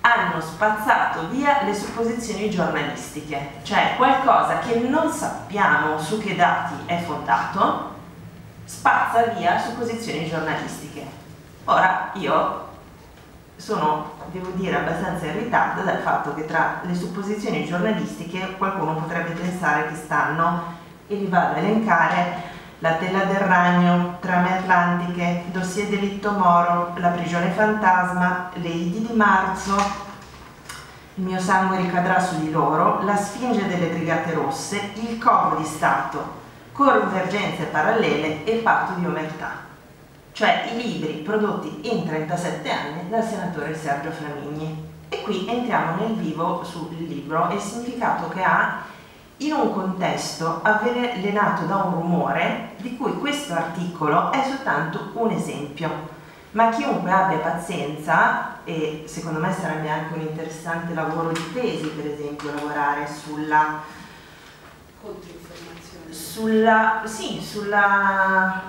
hanno spazzato via le supposizioni giornalistiche, cioè qualcosa che non sappiamo su che dati è fondato, spazza via supposizioni giornalistiche. Ora io sono, devo dire, abbastanza irritata dal fatto che tra le supposizioni giornalistiche qualcuno potrebbe pensare che stanno, e li vado a elencare, la tela del ragno, trame atlantiche, dossier delitto Moro, la prigione fantasma, le Idi di marzo, il mio sangue ricadrà su di loro, la sfinge delle brigate rosse, il covo di Stato, convergenze parallele e patto di omertà, cioè i libri prodotti in 37 anni dal senatore Sergio Flamigni. E qui entriamo nel vivo sul libro e il significato che ha in un contesto avvelenato da un rumore di cui questo articolo è soltanto un esempio. Ma chiunque abbia pazienza, e secondo me sarebbe anche un interessante lavoro di tesi, per esempio, lavorare sulla controinformazione. Sulla, sì, sulla,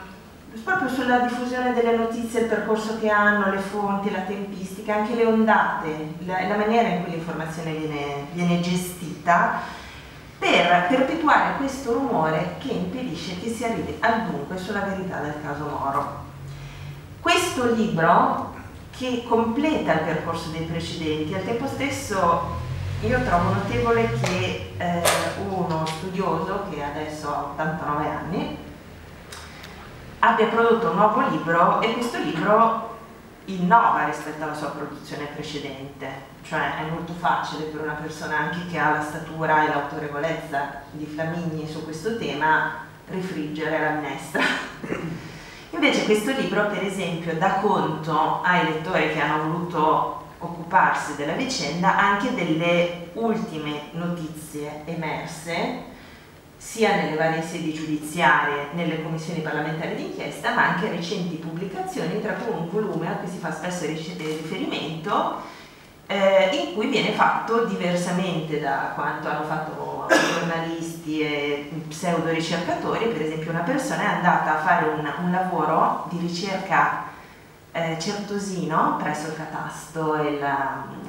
proprio sulla diffusione delle notizie, il percorso che hanno, le fonti, la tempistica, anche le ondate, la, la maniera in cui l'informazione viene, viene gestita per perpetuare questo rumore che impedisce che si arrivi al dunque sulla verità del caso Moro. Questo libro, che completa il percorso dei precedenti, al tempo stesso io trovo notevole che eh, uno studioso, che adesso ha 89 anni, abbia prodotto un nuovo libro e questo libro innova rispetto alla sua produzione precedente, cioè è molto facile per una persona anche che ha la statura e l'autorevolezza di Flamigni su questo tema rifriggere la minestra. Invece questo libro per esempio dà conto ai lettori che hanno voluto occuparsi della vicenda anche delle ultime notizie emerse sia nelle varie sedi giudiziarie, nelle commissioni parlamentari d'inchiesta, ma anche recenti pubblicazioni, tra cui un volume a cui si fa spesso riferimento, eh, in cui viene fatto diversamente da quanto hanno fatto giornalisti e pseudo ricercatori, per esempio una persona è andata a fare un, un lavoro di ricerca eh, certosino presso il catasto e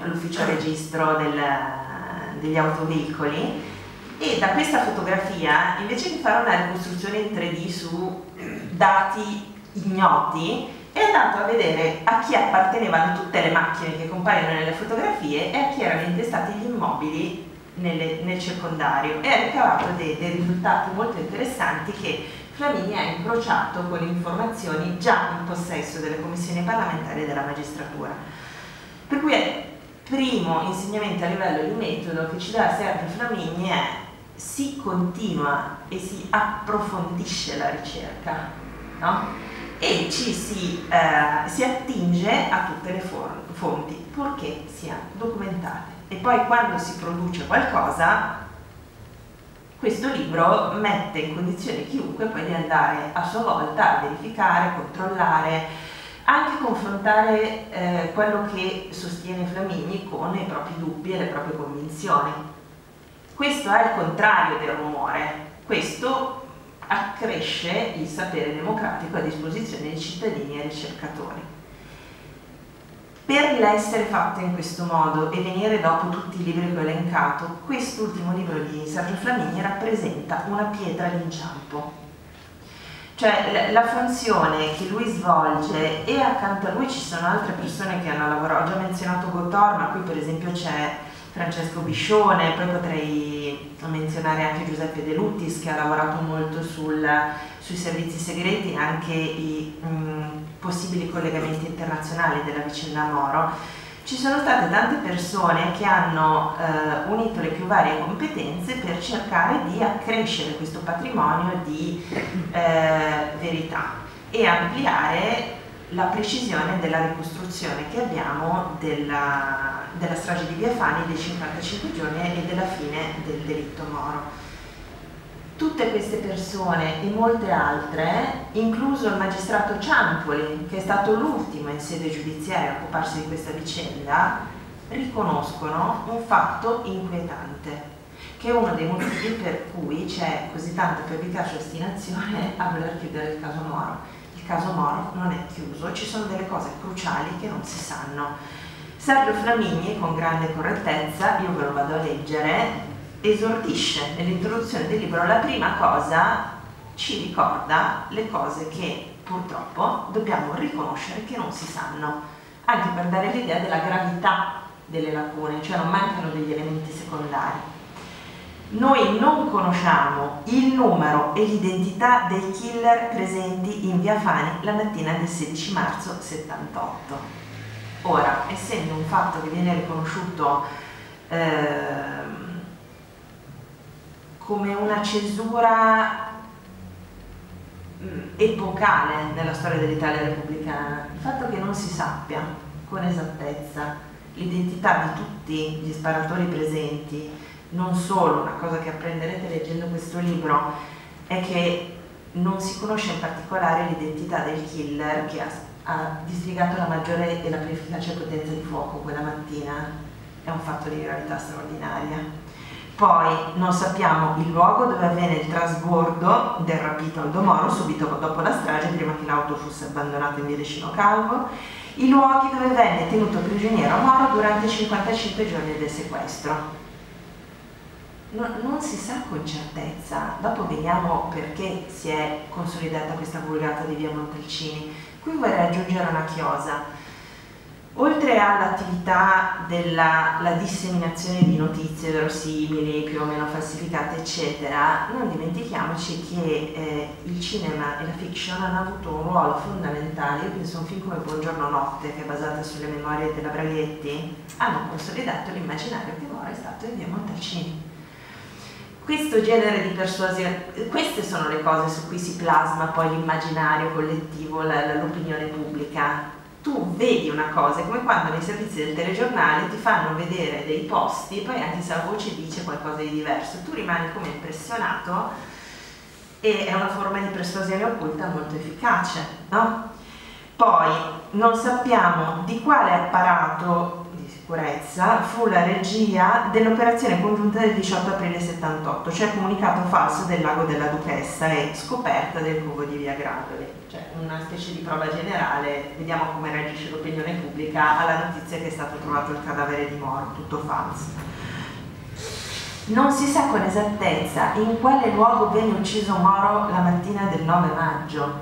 l'ufficio registro del, degli autoveicoli e da questa fotografia invece di fare una ricostruzione in 3D su dati ignoti è andato a vedere a chi appartenevano tutte le macchine che compaiono nelle fotografie e a chi erano intestati gli immobili nelle, nel circondario e ha ricavato dei, dei risultati molto interessanti che Flamini ha incrociato con informazioni già in possesso delle commissioni parlamentari e della magistratura. Per cui è primo insegnamento a livello di metodo che ci dà Sergio Flamini è si continua e si approfondisce la ricerca no? e ci si, eh, si, attinge a tutte le fonti purché siano documentate. E poi quando si produce qualcosa, questo libro mette in condizione chiunque poi di andare a sua volta a verificare, controllare, anche confrontare eh, quello che sostiene Flamini con i propri dubbi e le proprie convinzioni questo è il contrario del rumore, questo accresce il sapere democratico a disposizione dei cittadini e ricercatori. Per essere fatta in questo modo e venire dopo tutti i libri che ho elencato, quest'ultimo libro di Sergio Flamini rappresenta una pietra d'inciampo. Cioè la funzione che lui svolge e accanto a lui ci sono altre persone che hanno lavorato, ho già menzionato Gotor, ma qui per esempio c'è Francesco Biscione, poi potrei menzionare anche Giuseppe De Luttis che ha lavorato molto sul, sui servizi segreti e anche i mh, mm, possibili collegamenti internazionali della vicenda Moro. Ci sono state tante persone che hanno eh, unito le più varie competenze per cercare di accrescere questo patrimonio di eh, verità e ampliare la precisione della ricostruzione che abbiamo della, della strage di Via Fani dei 55 giorni e della fine del delitto Moro. Tutte queste persone e molte altre, incluso il magistrato Ciampoli, che è stato l'ultimo in sede giudiziaria a occuparsi di questa vicenda, riconoscono un fatto inquietante, che è uno dei motivi per cui c'è così tanta pervicace ostinazione a voler chiudere il caso Moro il caso Moro non è chiuso, ci sono delle cose cruciali che non si sanno. Sergio Flamigni, con grande correttezza, io ve lo vado a leggere, esordisce nell'introduzione del libro la prima cosa, ci ricorda le cose che purtroppo dobbiamo riconoscere che non si sanno, anche per dare l'idea della gravità delle lacune, cioè non mancano degli elementi secondari. Noi non conosciamo il numero e l'identità dei killer presenti in via Fani la mattina del 16 marzo 78. Ora, essendo un fatto che viene riconosciuto eh, come una cesura epocale nella storia dell'Italia repubblicana, il fatto che non si sappia con esattezza l'identità di tutti gli sparatori presenti, non solo, una cosa che apprenderete leggendo questo libro, è che non si conosce in particolare l'identità del killer che ha, ha dispiegato la maggiore e la più efficace potenza di fuoco quella mattina, è un fatto di gravità straordinaria. Poi non sappiamo il luogo dove avvenne il trasbordo del rapito Aldo Moro subito dopo la strage, prima che l'auto fosse abbandonata in via Decino Calvo, i luoghi dove venne tenuto prigioniero Moro durante i 55 giorni del sequestro. No, non si sa con certezza, dopo vediamo perché si è consolidata questa vulgata di via Montalcini. Qui vorrei aggiungere una chiosa Oltre all'attività della disseminazione di notizie verosimili, più o meno falsificate, eccetera, non dimentichiamoci che eh, il cinema e la fiction hanno avuto un ruolo fondamentale. Io penso a un film come Buongiorno Notte, che è basato sulle memorie della Braghetti, hanno consolidato l'immaginario che Moro è stato in via Montalcini. Questo genere di persuasione, queste sono le cose su cui si plasma poi l'immaginario collettivo, l'opinione pubblica tu vedi una cosa, è come quando nei servizi del telegiornale ti fanno vedere dei posti poi anche se la voce dice qualcosa di diverso, tu rimani come impressionato e è una forma di persuasione occulta molto efficace, no? Poi non sappiamo di quale apparato sicurezza fu la regia dell'operazione congiunta del 18 aprile 78, cioè comunicato falso del lago della Duchessa e scoperta del covo di Via Gradoli, cioè una specie di prova generale, vediamo come reagisce l'opinione pubblica alla notizia che è stato trovato il cadavere di Moro, tutto falso. Non si sa con esattezza in quale luogo venne ucciso Moro la mattina del 9 maggio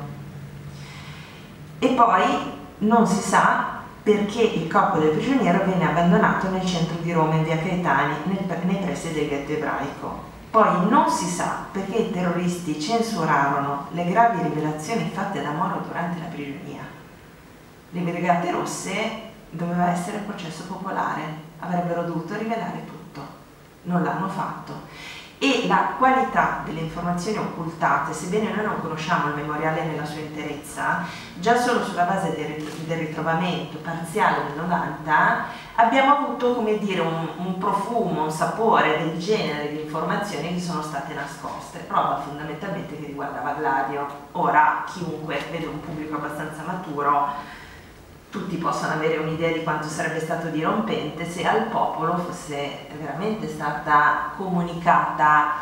e poi non si sa perché il corpo del prigioniero venne abbandonato nel centro di Roma in via Caetani, nel, nei pressi del ghetto ebraico. Poi non si sa perché i terroristi censurarono le gravi rivelazioni fatte da Moro durante la prigionia. Le Brigate Rosse doveva essere processo popolare, avrebbero dovuto rivelare tutto, non l'hanno fatto e la qualità delle informazioni occultate, sebbene noi non conosciamo il memoriale nella sua interezza, già solo sulla base del, ritrovamento parziale del 90 abbiamo avuto come dire, un, un, profumo, un sapore del genere di informazioni che sono state nascoste, prova fondamentalmente che riguardava Gladio. Ora chiunque vede un pubblico abbastanza maturo tutti possono avere un'idea di quanto sarebbe stato dirompente se al popolo fosse veramente stata comunicata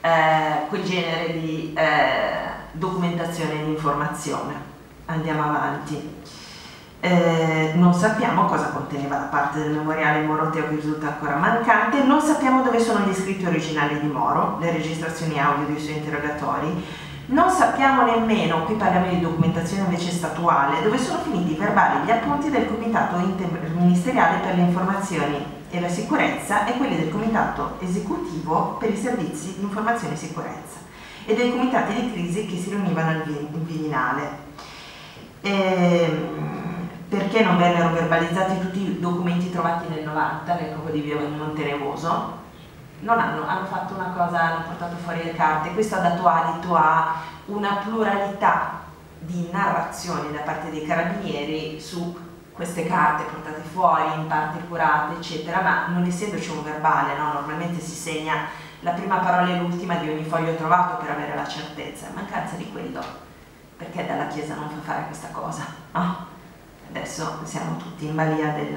eh, quel genere di eh, documentazione e di informazione. Andiamo avanti. Eh, non sappiamo cosa conteneva la parte del memoriale Moroteo che risulta ancora mancante, non sappiamo dove sono gli scritti originali di Moro, le registrazioni audio dei suoi interrogatori, non sappiamo nemmeno, qui parliamo di documentazione invece statuale, dove sono finiti i verbali gli appunti del Comitato Interministeriale per le Informazioni e la Sicurezza e quelli del Comitato Esecutivo per i Servizi di Informazione e Sicurezza e dei comitati di crisi che si riunivano in Viminale. Ehm, perché non vennero verbalizzati tutti i documenti trovati nel 90 nel covo di Via Montenevoso? Non hanno, hanno fatto una cosa, hanno portato fuori le carte, questo ha dato adito a una pluralità di narrazioni da parte dei carabinieri su queste carte portate fuori, in parte curate, eccetera, ma non essendoci un verbale, no? normalmente si segna la prima parola e l'ultima di ogni foglio trovato per avere la certezza, in mancanza di quello, perché dalla Chiesa non fa fare questa cosa? No? Adesso siamo tutti in balia del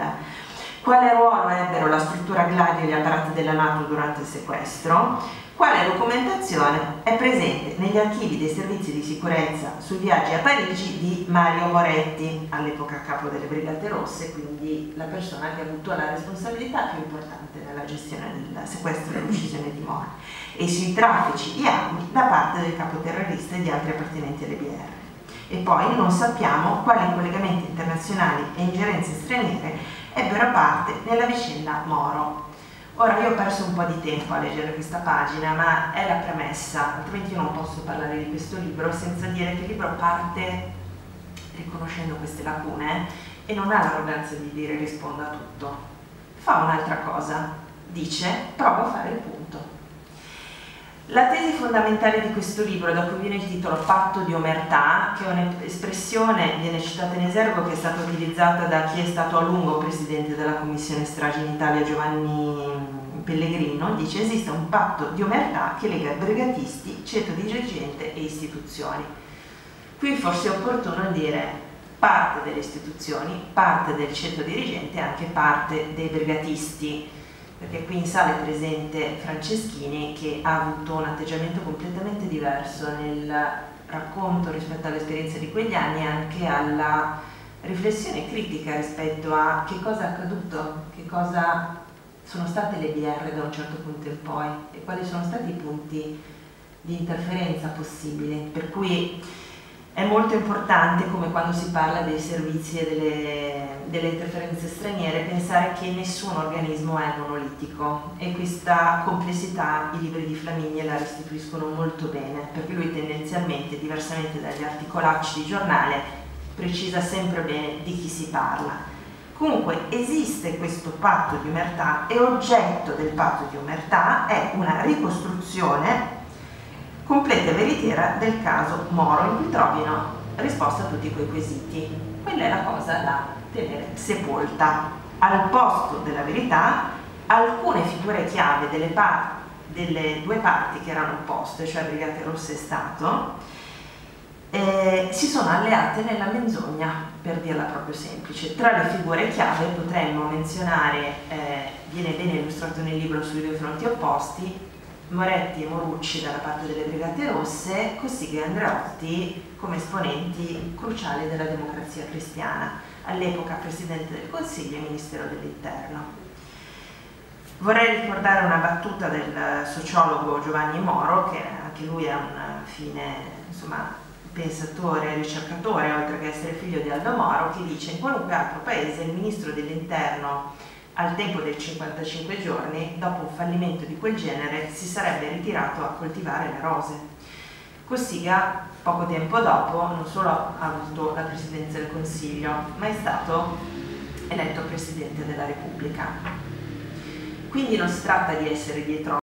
quale ruolo ebbero la struttura Gladio e gli apparati della Nato durante il sequestro? quale documentazione è presente negli archivi dei servizi di sicurezza sui viaggi a Parigi di Mario Moretti, all'epoca capo delle Brigate Rosse, quindi la persona che ha avuto la responsabilità più importante nella gestione del sequestro e dell'uccisione di Moro, e sui traffici di armi da parte del capo terrorista e di altri appartenenti alle BR. E poi non sappiamo quali collegamenti internazionali e ingerenze straniere ebbero parte nella vicenda Moro. Ora io ho perso un po' di tempo a leggere questa pagina, ma è la premessa, altrimenti io non posso parlare di questo libro senza dire che il libro parte riconoscendo queste lacune e non ha l'arroganza di dire rispondo a tutto. Fa un'altra cosa, dice prova a fare il punto. La tesi fondamentale di questo libro, da cui viene il titolo Patto di Omertà, che è un'espressione, viene citata in esergo, che è stata utilizzata da chi è stato a lungo presidente della Commissione Stragi in Italia, Giovanni Pellegrino, dice esiste un patto di omertà che lega brigatisti, ceto dirigente e istituzioni. Qui forse è opportuno dire parte delle istituzioni, parte del ceto dirigente e anche parte dei brigatisti perché qui in sala è presente Franceschini che ha avuto un atteggiamento completamente diverso nel racconto rispetto all'esperienza di quegli anni e anche alla riflessione critica rispetto a che cosa è accaduto, che cosa sono state le BR da un certo punto in poi e quali sono stati i punti di interferenza possibili. Per cui è molto importante, come quando si parla dei servizi e delle, delle, interferenze straniere, pensare che nessun organismo è monolitico e questa complessità i libri di Flamigni la restituiscono molto bene, perché lui tendenzialmente, diversamente dagli articolacci di giornale, precisa sempre bene di chi si parla. Comunque esiste questo patto di omertà e oggetto del patto di omertà è una ricostruzione veritiera del caso Moro in cui trovino risposta a tutti quei quesiti. Quella è la cosa da tenere sepolta. Al posto della verità alcune figure chiave delle, par delle due parti che erano opposte, cioè Brigate Rosse e Stato, eh, si sono alleate nella menzogna, per dirla proprio semplice. Tra le figure chiave potremmo menzionare, eh, viene bene illustrato nel libro sui due fronti opposti, Moretti e Morucci dalla parte delle Brigate Rosse, Cossiga e Andreotti come esponenti cruciali della democrazia cristiana, all'epoca Presidente del Consiglio e Ministero dell'Interno. Vorrei ricordare una battuta del sociologo Giovanni Moro, che anche lui è un fine insomma, pensatore, ricercatore, oltre che essere figlio di Aldo Moro, che dice in qualunque altro paese il ministro dell'interno al tempo dei 55 giorni, dopo un fallimento di quel genere, si sarebbe ritirato a coltivare le rose. Cossiga, poco tempo dopo, non solo ha avuto la presidenza del Consiglio, ma è stato eletto Presidente della Repubblica. Quindi non si tratta di essere dietro